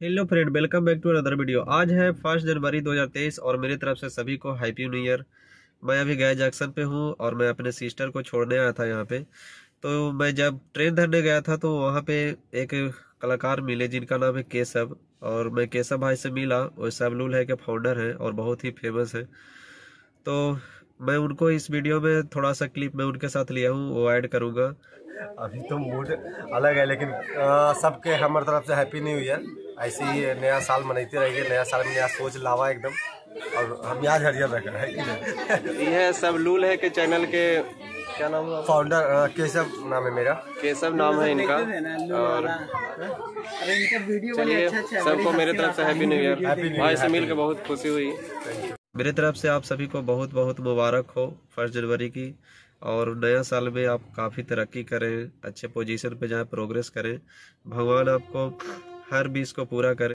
Hello friend welcome back to another video आज है first जनवरी 2023 और मेरी तरफ़ से सभी को हैप्पी न्यू ईयर मैं अभी गया जंक्शन पे हूँ और मैं अपने सिस्टर को छोड़ने आया था यहाँ पे। तो मैं जब ट्रेन धरने गया था तो वहाँ पे एक कलाकार मिले जिनका नाम है केशव और मैं केशव भाई से मिला। वो सबलूल है के फाउंडर हैं और बहुत ही फ़ेमस है। तो मैं उनको इस वीडियो में थोड़ा सा क्लिप मैं उनके साथ लिया हूँ, वो ऐड करूँगा। अभी तो मूड अलग है, लेकिन सबके, हमारे तरफ़ से हैप्पी न्यू ईयर ऐसे ही नया साल मनाते रहिए नया साल में नया सोच लावा एकदम। और हम याद हरियर रखा है नहीं? यह सबलूल है के चैनल के क्या नाम है? फाउंडर केशव नाम है मेरा। केशव नाम है इनका। और चलिए सबको मेरे तरफ़ से हैप्पी न्यू ईयर भाई से मिलकर बहुत खुशी हुई। मेरे तरफ़ से आप सभी को बहुत बहुत मुबारक हो फ़र्स्ट जनवरी की। और नया साल में आप काफ़ी तरक्की करें अच्छे पोजीशन पे जाएँ प्रोग्रेस करें। भगवान आपको हर बीस को पूरा करे